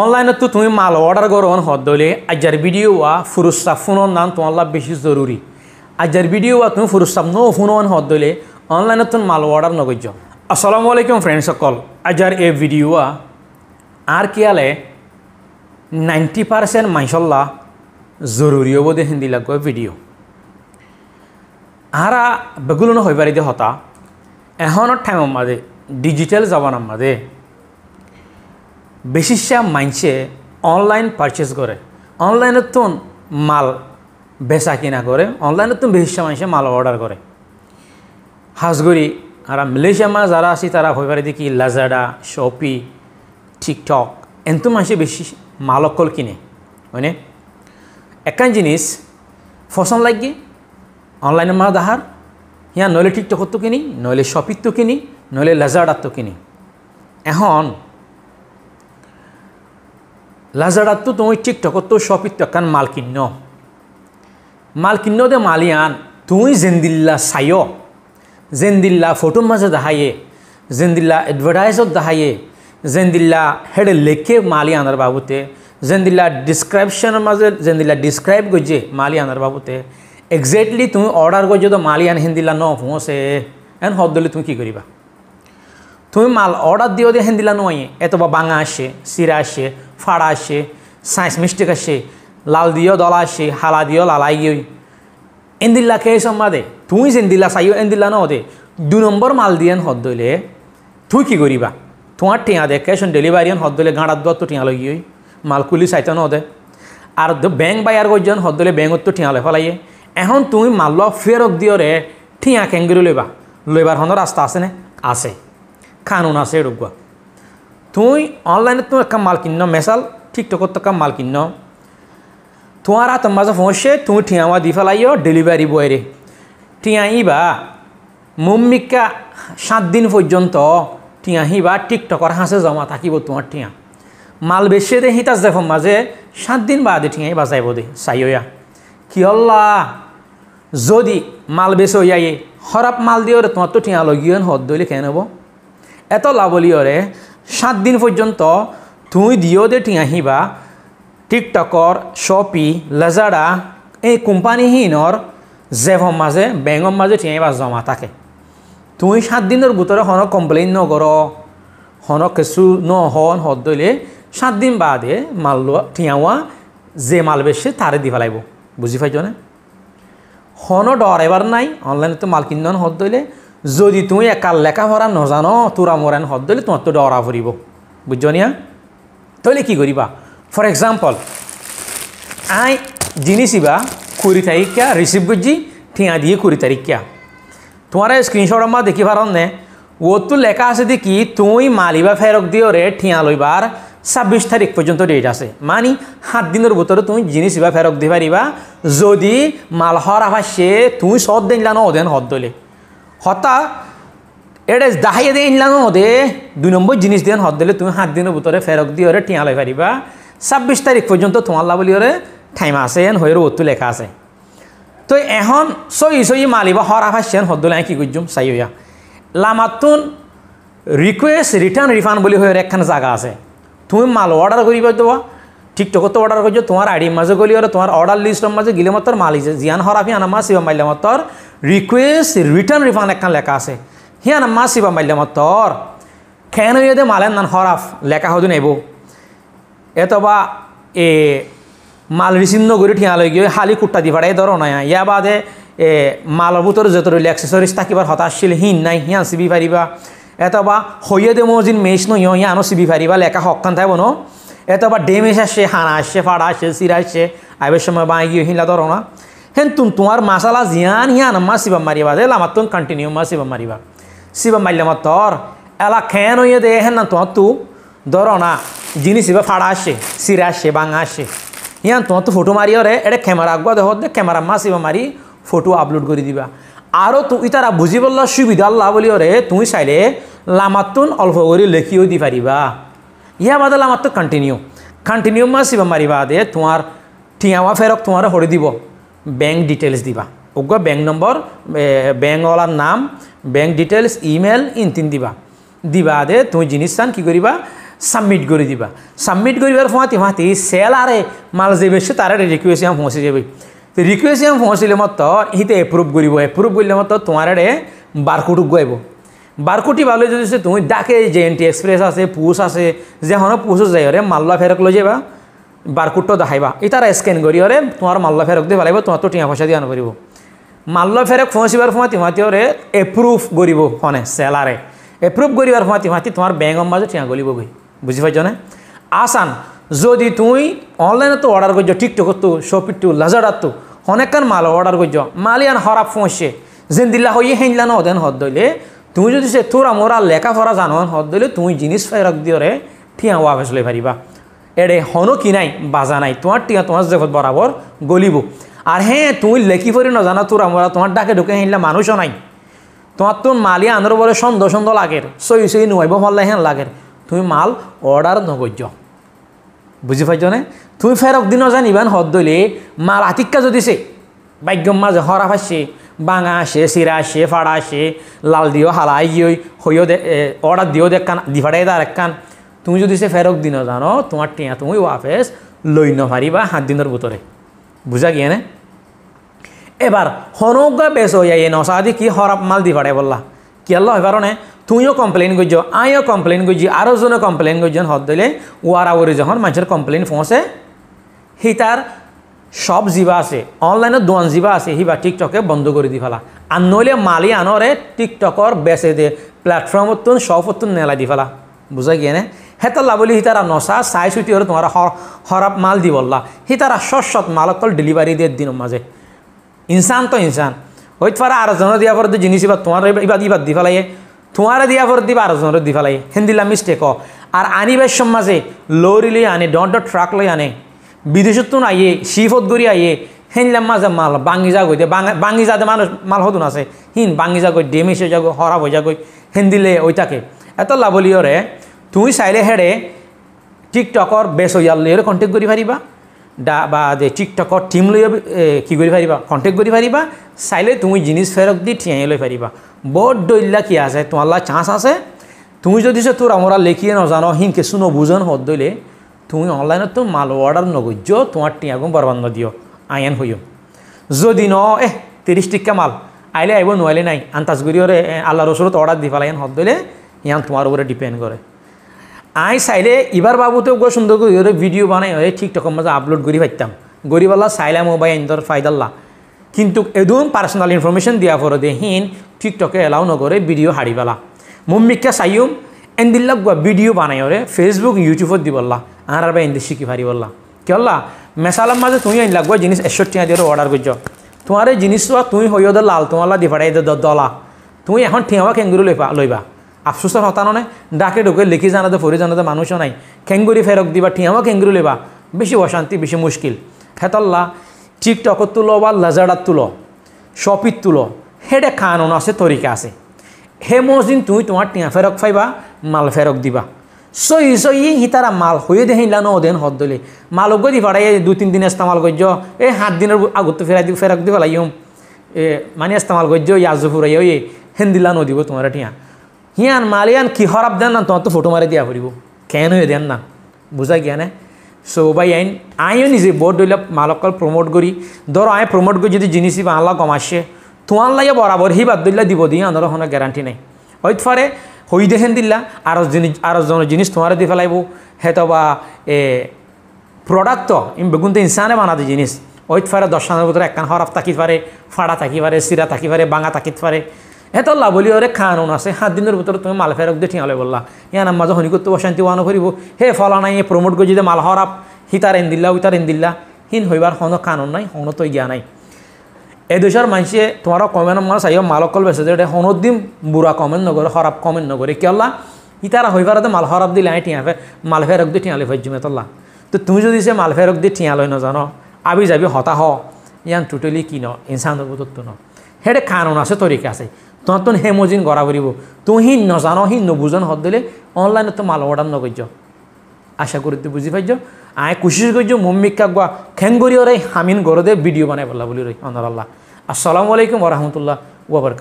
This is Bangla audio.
অনলাইনত তুমি মাল অর্ডার করো হদলে। আজার ভিডিও ওয়া ফুরুস্তাব ফোনের নাম তোমার বেশি জরুরি আজার ভিডিও ওয়া তুমি ফুরুস্তাব নো ফোন হদলে। অনলাইনত তুমি মাল অর্ডার নগজ্য আসসালামু আলাইকুম ফ্রেন্ড সকল। আজার এ ভিডিও ওয়া আর কিয়ালে নাইনটি পার্সেন্ট মাইসল্লা জরুরি দে হিন্দি লাগবে ভিডিও আরা বেগুলো দে হতা। এখনের টাইমের মাঝে ডিজিটাল জমানার মাঝে বেশিসা মাইনসে অনলাইন পারচেস করে। অনলাইনত তো মাল বেচা কিনা করে অনলাইনত তো বেশিসা মানুষে মাল অর্ডার করে। হাজগরি আর মালয়েশিয়া যারা আছি তারা হয়ে পারে দেখি লাজাডা শপি টিকটক এত মানুষে বেশি মাল অকল কিনে মানে একান জিনিস ফসন লাগে অনলাইনে মা দাহার হিয়া নইলে টিকটকত তো কিনি, নইলে শপিত তো কিনি, নইলে লাজাডাত তো কিনি। এখন লাজারাত তুমি টিকটকত তো শপিত তো একান মাল কিন্ন। মাল কিন্ন দে মালিয়ান, তুই জেন্দিল্লা চাইও জেন্দিল্লা ফটোর মাঝে দেখায়ে জেন্দিল্লা এডভার্টাইজত দেখায়ে জেন্দিল্লা হেডে লেখে মালি আনার বাবুতে, জেন্দিল্লা ডিসক্রিপশনের মাঝে জেন্দিল্লা ডিসক্রাইব করছে আনার বাবুতে। এক্সাক্টলি তুমি অর্ডার করছ তো মালি আন হিন্দিল্লা ন পৌঁছে। এন হদ দিলে তুমি কী করিবা? তুমি মাল অর্ডার দিও দিয়ে হেন্দিলা নয় এত বা বাঙা আসে, সিরা আসে ফাড়া আসে, সাইন্স মিস্টেক আসে, লাল দিও দলা আসে, হালা দিও লালাই গিয়ে এন্দিল্লা খেয়ে সম্বাদে তুই যেন্দিল্লা চাইও, এন্দিল্লা ন দে। দু নম্বর মাল দিয়ে হদ দইলে, তুই কি করিবা? তোমার টিয়া দে ক্যাশ অন ডেলিভারি হদ দইলে গাঁড়াত দত তো টিয়া লই মাল কুলি চাইতে ন দে। আর ব্যাংক বাইয়ার করছেন হদ দইলে ব্যাংকত তো টিয়া লে ফেলাইয়ে এখন তুমি মাল ফেরত দিও রে টিয়া কেঙ্গিরি লইবা। লইবার হন রাস্তা আছে নে? আছে। কানুন আছে এরকম তুই অনলাইনে তুমি একটা মাল কিন্ন মেসাল টিকটকত একটা মাল কিন্ন তোমার হাত মাঝে পৌঁছে তুমি ঠিয়াওয়া দি ফেলাইও ডেলিভারি বয়রে টিয়াইবা মুম্মিকা সাত দিন পর্যন্ত টিয়াহিবা টিকটকর হাসে জমা থাকিব তোমার টিয়া মাল বেশি দে হিতাস দেখো মাঝে সাত দিন বাদে টিয়াই বাজাইব দে চাইয়া কি হল্লা? যদি মাল বেশি হইয়াই হরাপ মাল রে তোমার তো টিয়া লগিয়ে হদ দইলে কেন নেব এত লাভলিয়রে সাত দিন পর্যন্ত তুই দিও দে টিয়াহিবা টিকটকর শপি, লাজাডা, এই কোম্পানিহীনৰ জেভৰ মাজে বেংকৰ মাজে টিয়াইবা জমা থাকে। তুই সাত দিনের ভিতরে হন কমপ্লেইন নকর হন কিছু নহন হদ দইলে সাত দিন বাদে মাল টিয়াওয়া যে মাল বেশি তারে দি ফেলাইব বুঝি পাইছ না? হন ডর এবার নাই অনলাইনে তো মাল কিনন হদ দইলে যদি তুমি একাল লেখাপড়া নজানো, তোরা মরান হদ দিলে তোমার তো ডরা ফুরিব বুঝছ নিয়া? তাহলে কি করিবা ফর এক্সাম্পল আই জিনিস ইবা কুড়ি তারিখা রিসিভ করছি ঠিয়া দিয়ে কুড়ি তারিখা তোমার স্ক্রিনশট আমার দেখি পার নে? ও তো লেখা আছে দেখি তুই মালিবা ফেরক দিও রে ঠিয়া লইবার ছাব্বিশ তারিখ পর্যন্ত ডেট আছে। মানে সাত দিনের ভিতরে তুমি জিনিস ইবা ফেরক দি পারিবা যদি মাল হর আভাসে তুমি সদ দিন জানো ওদেন হদ দলে হতা এটা দাহাইয়ে দিয়ে ইনলানো দে। দুই নম্বর জিনিস দিয়ে হদ দিলে তুমি সাত দিনের ভিতরে ফেরক দিয়ে ওরে টিয়া লাই পারিবা ছাব্বিশ তারিখ পর্যন্ত তোমার লাভলি ওরে ঠাইমা আছে, এন হয়ে ওতো লেখা আছে। তো এখন সই সই মালিবা হর আভাসেন হদ্দলে কি করছুম চাইয়া লামাতুন রিকুয়েস্ট রিটার্ন রিফান্ড বলি হয়ে একখান জায়গা আছে। তুমি মাল অর্ডার করিবা দেওয়া টিকটকত অর্ডার করছ তোমার আইডির মাঝে গলি ওরা তোমার অর্ডার লিস্টের মাঝে গিলে মাত্র মাল জিয়ান হরাফি আনা মা শিবা মাইলে মাত্র রিকুয়েস্ট রিটার্ন রিফান্ড একখান লেখা আছে। হিয়ান মা শিবা মাইলে মাত্র খেন দে মালেন নান হরাফ লেখা হদু নেব এতবা এ মাল রিসিভ নগরী ঠিয়া লই গিয়ে হালি কুট্টা দি ফাড়াই ধরো না ইয়া বাদে এ মালৰ ভিতৰত য'ত ৰ'লে এক্সেচৰিজ থাকিবাৰ হতাশ আছিল হিন নাই হিয়ান চিবি পাৰিবা। এটা বা হইয়ে দে মজিন মেচ ন ইয় আনো চিবি পাৰিবা, লেখা হকান থাকিব ন এটা বা ডেমেজ আসছে হানা আসছে ফাড়া আসছে চিরা আসছে আইবের সময় বাঁ গিয়ে হিলা ধরো না। হেন তুম তোমার মাসালা জিয়ান হিয়ান, মা সিবা মারিবা। দে লামার তুম কন্টিনিউ মা সিবা মারিবা। সিবা মারলে আমার তোর এলা খেন হইয়ে দে, হেন না তোমার তু। ধরো না জিনিস এবার ফাড়া আসছে চিরা আসছে বাঙা আসছে ইয়ান তোমার তো ফটো মারিও রে এটা ক্যামেরা আগুয়া দেহ দে ক্যামেরা মা সিবা মারি ফটো আপলোড করে দিবা। আরও তুই তারা বুঝি বললা সুবিধা আল্লাহ বলিও রে তুমি চাইলে লামাতুন অল্প করে লেখিও দি পারিবা। ইয়া বাদে লামাত কন্টিনিউ কন্টিনিউ মা সিবা মারিবা দে তোমার ঠিয়াওয়া ফেরক তোমার হরে দিব ব্যাংক ডিটেলস দিবা ওগুলো ব্যাংক নম্বর ব্যাংকওয়ালার নাম ব্যাংক ডিটেলস ইমেল ইনতিন দিবা দিবা দে তুমি জিনিস চান কী করিবা সাবমিট করে দিবা সাবমিট করিবার ফাঁতি ফাঁতি সেল আরে মাল যে বেশি তারা রিকুয়েশন পৌঁছে যাবে তো রিকুয়েশন পৌঁছিলে মত হিতে এপ্রুভ করিব এপ্রুভ করলে মত তোমার বারকোটুক গাইব বারকোটি ভালো যদি তুমি ডাকে জে এন টি এক্সপ্রেস আছে পুষ আছে, যে হন পুষ যাই রে মাল্লা ফেরক লৈ যাবা বারকোটটো দেখাইবা। ইতারা স্কেন করি রে তোমার মাল্লা ফেরক দিয়ে ভালাইব তোমার তো টিয়া পয়সা দিয়ে আন পারিব মাল্লা ফেরক পৌঁছিবার সময় তিমাতি ওরে এপ্রুভ করিব ফোনে সেলারে এপ্রুভ করিবার সময় তিমাতি তোমার ব্যাংকৰ মাঝে টিয়া গলিব গই বুঝি পাইছ না আসান যদি তুই অনলাইনে তো অর্ডার করছ টিকটকত তো শপিট তো লাজারাত তো অনেকক্ষণ মাল অর্ডার করছ মালিয়ান হরাপ ফোঁসে যেন দিল্লা হইয়ে হেনলা ন দেন হদ দইলে তুই যদি সে তোরা মোরা লেখাপড়া জানো, হদ দইলে তুই জিনিস ফেরক দিও রে ঠিয়া ওয়াফেস লই পারিবা এড়ে হনো কি নাই, বাজা নাই তোমার টিয়া তোমার জগৎ বরাবর গলিব। আর হ্যাঁ তুই লেখি ফরি নজানা তোরা মোরা তোমার ডাকে ঢুকে হেনলা মানুষও নাই। তোমার তো মালি আনর বলে সন্দেহ সন্দেহ লাগের সই সই নুয়াইব ভাল্লাই হেন লাগের তুমি মাল অর্ডার নগর্য বুঝি পাইছ নে তুমি ফেরক দিন জানিবান হদ দইলে মাল আতিক্কা যদি সে, ভাগ্যম মাঝে হরা ফাসছে বাঙা আসে চিরা আসে ফাড়া আসে লাল দিও, হালাই গিয়ে হইও দে অর্ডার দিও দেখান দি ফাড়াই তার একখান তুমি যদি সে ফেরক দিন জানো, তোমার টিয়া তুমি ওয়াফেস লই নপারিবা সাত দিনের ভিতরে। বুঝা গিয়ে নে? এবার হনগা বেশ হয়ে যায় নসাদি কি হরাপ মাল দি ফাড়াই বললা? কি আল্লাহ হয় পারনে তুইও কমপ্লেন করছ আইও কমপ্লেন করছি আরও জনে কমপ্লেন করছেন হদ দিলে ওয়ারা ওরে যখন মানুষের কমপ্লেন পৌঁছে সি তার সব জিবা আছে। অনলাইনে দোয়ান জিবা আছে, সিবা টিকটকে বন্ধ করে দি ফেলা। আর নইলে মালি আনরে টিকটকর বেচে দে প্ল্যাটফর্মত সবত নেলা দি ফেলা। বুঝা গিয়ে নে হেতাল্লা বলি হিতারা নসা চাই চুটি হলে তোমার হরাপ মাল দি বললা। হিতারা সৎ মাল অকল ডেলিভারি দিয়ে দিন মাঝে ইনসান তো ইনসান পারে আর জন দিয়া পর জিনিস এবার তোমার এবার ইবার দি ফেলাইয়ে। তোমারে দিয়া পর দিবা আর জনের দি ফেলাই হেন্দিলা মিস্টেক আর আনিবার সমাজে লরি লই আনে ডট ট্রাক লই আনে। বিদেশত তো আইয়ে শিফত গড়ি আইয়ে হেনলাম মাঝে মাল বাঙ্গি যা গই বাঙ্গি যাতে মানুষ মাল হতুন আছে। হিন বাঙ্গি যা গই ডেমিস হয়ে যাগো হরাপ হয়ে যাগই হেন্দিলে ওইটাকে। এত লাভলিয়রে তুই চাইলে হেড়ে টিকটকর বেশ লইরে কন্টেক্ট করি পারিবা ডা বা যে টিকটকর টিম লই কি করি পারিবা কন্টেক্ট করি পারিবা চাইলে তুমি জিনিস ফেরক দি ঠিয়াই লই পারিবা বড় দইল্লা কি আছে তোমার চান্স আছে। তুমি যদি সে তোর আমরা লেখিয়ে নজানো হিন কিছু নবুজন হদ দইলে তুমি অনলাইনত তো মাল অর্ডার নগর্য তোমার টিয়াগো বরবাদ দিও আইন হইও যদি ন এ তিরিশ টিকা মাল। আইলে আইব নোৱাৰিলে নাই। আন্তাজ গুৰিয়ৰে আল্লাহৰ ওচৰত অৰ্ডাৰ দি পেলাই হত দিলে, ইয়ান তোমাৰ ওপৰত ডিপেণ্ড কৰে। আই চাইলে ইবাৰ বাবুতেও গৈ সুন্দৰ কৰি ভিডিঅ' বনাই এই টিকটকৰ মাজে আপলোড কৰি পাইতাম গৰি পেলা চাইলে মোবাইল ইন্দৰ ফাইদাল্লা। কিন্তু এদুন পার্সোনাল ইনফরমেশন দিয়া পরে দে, হিন এলাও নগরে ভিডিও হারি পেলা মম্মিকা চাইম এন্দিল্লা ভিডিও বানাই ওরে ফেসবুক ইউটিউবত দি বললা আর আর এন্দি শিখি পারি বললা। কি হল্লা মেসালার মাঝে তুমি আইন লাগবা, জিনিস একশো টিয়া দিয়ে অর্ডার করছ। তোমার এই জিনিস তুমি হইয় লাল, তোমার দি ফাটাই দলা। তুমি এখন ঠিয়াবা খেঙ্গুরি লইবা লইবা। আফসোসের হতানো নাই ডাকে ঢুকে লিখি জানাতে, ফরি জানাতে মানুষও নাই। খেঙ্গুরি ফেরক দিবা ঠিয়াবা খেঙ্গুরি লইবা। বেশি অশান্তি, বেশি মুশকিল। হেতল্লা টিকটকত তুলো বা লাজারাত তুলো, শপিত তুলো, হেডে কানুন আছে, তরিকা আছে। হে মসদিন তুই তোমার টিয়া ফেরক ফাইবা মাল ফেরক দিবা। সই সই হিতারা মাল, হয়ে দে হিলা দেন হদ দলে মাল গদি ফাড়াই দু তিন দিন ইস্তেমাল করছ এই সাত দিনের আগত ফেরাই ফেরক দিব লাগিম। এ মানে ইস্তেমাল করছ ইয়াজু ফুরাই ওই হেন্দিলা নদিব তোমার টিয়া হিয়ান মালিয়ান কি হরাপ দেন না তোমার তো ফটো মারি দিয়া ফুরিব কেন হয়ে দেন না বুঝা গিয়া না? সো আইন, আইও নিজে বোর্ড দইলে মালকল প্রমোট করি ধরো আয় প্রমোট করি যদি জিনিস আনলা কমাসে তোমার লাগে বরাবর হি বাদ দইলা দিব দিয়ে আনার কোনো গ্যারান্টি নাই। হইতে পারে হই দেখেন দিলা আর জিনিস আর জনের জিনিস তোমার দি ফেলাইব। হেতো বা এ প্রোডাক্ট তো বেগুন তো ইনসানে বানাতে জিনিস। ওইত পারে দশানের ভিতরে একখান হরাফ থাকি পারে ফাড়া থাকি পারে সিরা থাকি পারে বাঙা থাকিতে পারে এত লাভলি ওরে খাওয়ানো আছে সাত দিনের ভিতরে তুমি মাল ফেরক দিয়ে ঠিয়ালে বললা। ইয়ান আমার হনি করতে অশান্তি ওয়ানো করিব, হে ফলা নাই এ প্রমোট করে যদি মাল হরাপ, হিতার এন দিল্লা, উইতার এন দিল্লা। হিন হইবার হন কানুন নাই, হন তো গিয়া নাই। এই দেশের মানুষে তোমার কমেন্ট আমার চাইও মালকল বেছে যে হনত দিম বুড়া কমেন্ট নগরে হরাপ কমেন্ট নগরে কি আল্লাহ ইতারা হইবার মাল হরাপ দিলে আই টিয়া মাল ফেরক দিয়ে টিয়ালে ফাইজুমে তোল্লা। তো তুমি যদি সে মাল ফেরক দিয়ে টিয়া লই নজানো, আবি যাবি হতাহ ইয়ান টোটেলি কি ন? ইনসানের বুতত্ব ন? হেডে কানুন আছে তরিকা আছে। তখন হেমজিন গড়া করিব তুহি নজানো হি নবুজন হদ দিলে অনলাইনে তো মাল অর্ডার নগর্য আশা করি তুই বুঝি পাইছ? আয় কুশিস করছ মম্মিকা গুয়া খেঙ্গরি ওরে হামিন গরদে ভিডিও বানাই বললা বলি রই অনার আল্লাহ। আসসালামু আলাইকুম ওরহামতুল্লাহ ওবরকাত